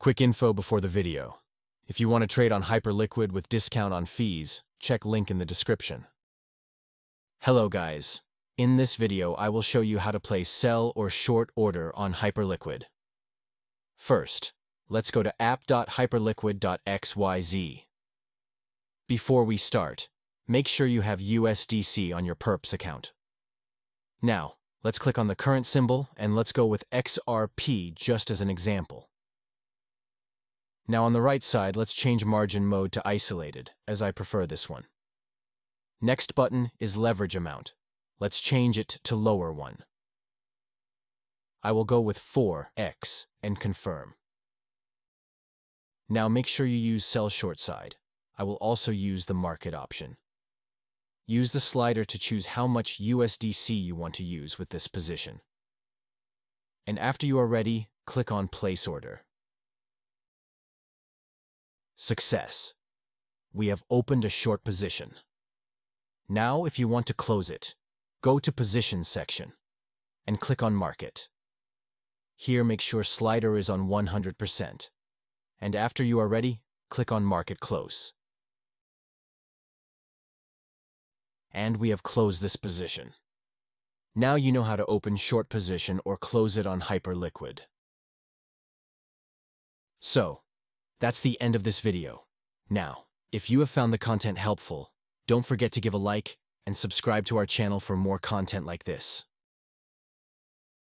Quick info before the video. If you want to trade on Hyperliquid with discount on fees, check link in the description. Hello guys. In this video, I will show you how to place sell or short order on Hyperliquid. First, let's go to app.hyperliquid.xyz. Before we start, make sure you have USDC on your Perps account. Now, let's click on the current symbol and let's go with XRP just as an example. Now on the right side, let's change margin mode to isolated, as I prefer this one. Next button is leverage amount. Let's change it to lower one. I will go with 4x and confirm. Now make sure you use sell short side. I will also use the market option. Use the slider to choose how much USDC you want to use with this position. And after you are ready, click on place order. Success. We have opened a short position. Now, if you want to close it, go to Position section and click on Market. Here, make sure slider is on 100%. And after you are ready, click on Market Close. And we have closed this position. Now you know how to open short position or close it on Hyperliquid. So, that's the end of this video. Now, if you have found the content helpful, don't forget to give a like and subscribe to our channel for more content like this.